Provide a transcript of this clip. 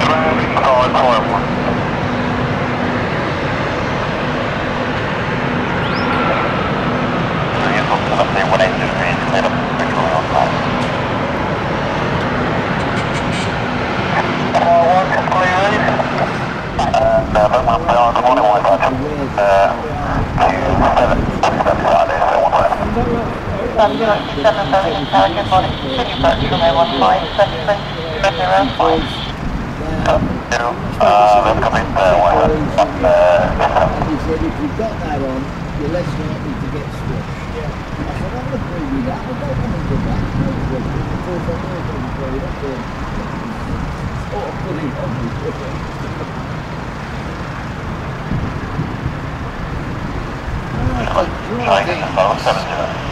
Traffic calling for one. Sun 027 Birmingham Tower. Continue approach from A15, Central, around 5. Zero, let's come in, one, And he said, if you've got that on, you're less likely to get squashed. I said, I would agree with that. I don't want to do that.